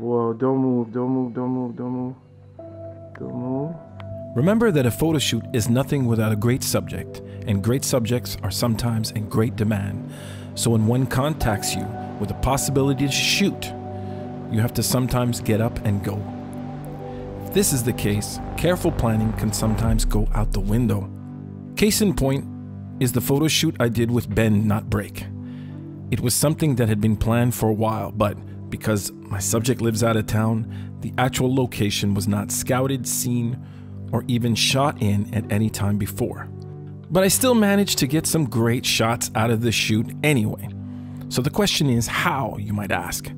Whoa, don't move, don't move, don't move, don't move. Don't move. Remember that a photo shoot is nothing without a great subject, and great subjects are sometimes in great demand. So when one contacts you with a possibility to shoot, you have to sometimes get up and go. If this is the case, careful planning can sometimes go out the window. Case in point is the photo shoot I did with Bend Not Break. It was something that had been planned for a while, but because my subject lives out of town, the actual location was not scouted, seen, or even shot in at any time before. But I still managed to get some great shots out of the shoot anyway. So the question is how, you might ask?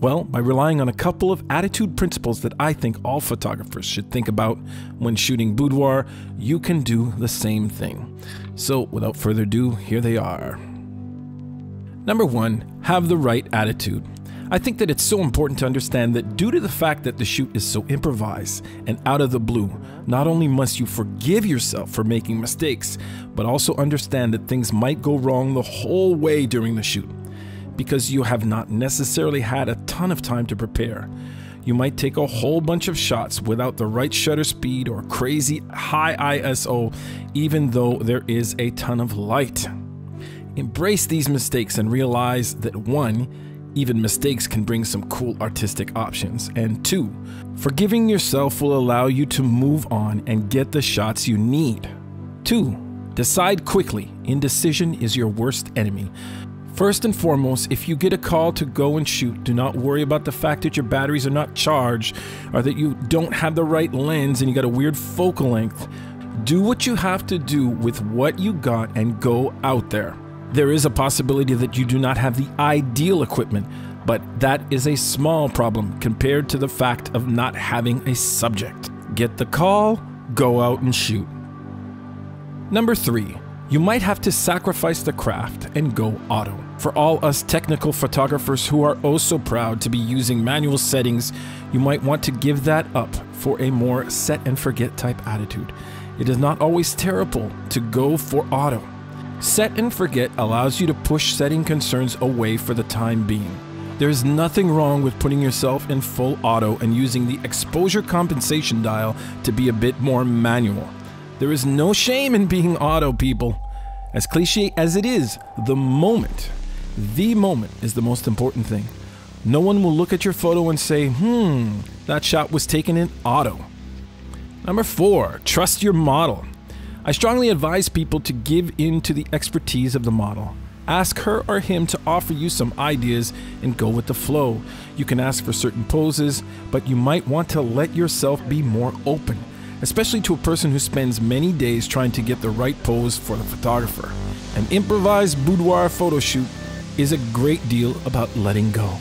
Well, by relying on a couple of attitude principles that I think all photographers should think about when shooting boudoir, you can do the same thing. So, without further ado, here they are. Number one, have the right attitude. I think that it's so important to understand that due to the fact that the shoot is so improvised and out of the blue, not only must you forgive yourself for making mistakes, but also understand that things might go wrong the whole way during the shoot because you have not necessarily had a ton of time to prepare. You might take a whole bunch of shots without the right shutter speed or crazy high ISO, even though there is a ton of light. Embrace these mistakes and realize that one, even mistakes can bring some cool artistic options. And two, forgiving yourself will allow you to move on and get the shots you need. Two, decide quickly. Indecision is your worst enemy. First and foremost, if you get a call to go and shoot, do not worry about the fact that your batteries are not charged or that you don't have the right lens and you got a weird focal length. Do what you have to do with what you got and go out there. There is a possibility that you do not have the ideal equipment, but that is a small problem compared to the fact of not having a subject. Get the call, go out and shoot. Number three, you might have to sacrifice the craft and go auto. For all us technical photographers who are oh so proud to be using manual settings, you might want to give that up for a more set and forget type attitude. It is not always terrible to go for auto. Set and forget allows you to push setting concerns away for the time being. There is nothing wrong with putting yourself in full auto and using the exposure compensation dial to be a bit more manual. There is no shame in being auto, people. As cliche as it is, the moment, the moment is the most important thing. No one will look at your photo and say, hmm, that shot was taken in auto. Number four, trust your model. I strongly advise people to give in to the expertise of the model. Ask her or him to offer you some ideas and go with the flow. You can ask for certain poses, but you might want to let yourself be more open, especially to a person who spends many days trying to get the right pose for the photographer. An improvised boudoir photo shoot is a great deal about letting go.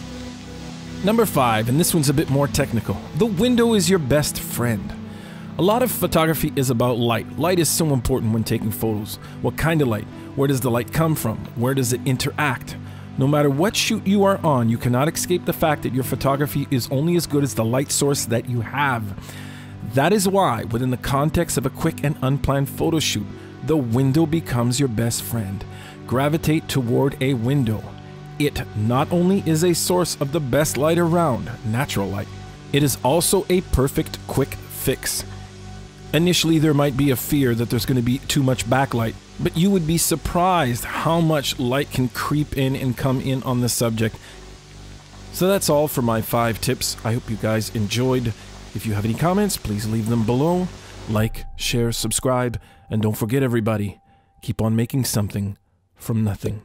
Number five, and this one's a bit more technical the window is your best friend. A lot of photography is about light. Light is so important when taking photos. What kind of light? Where does the light come from? Where does it interact? No matter what shoot you are on, you cannot escape the fact that your photography is only as good as the light source that you have. That is why, within the context of a quick and unplanned photo shoot, the window becomes your best friend. Gravitate toward a window. It not only is a source of the best light around, natural light, it is also a perfect quick fix. Initially, there might be a fear that there's going to be too much backlight, but you would be surprised how much light can creep in and come in on the subject. So that's all for my five tips. I hope you guys enjoyed. If you have any comments, please leave them below. Like, share, subscribe, and don't forget, everybody, keep on making something from nothing.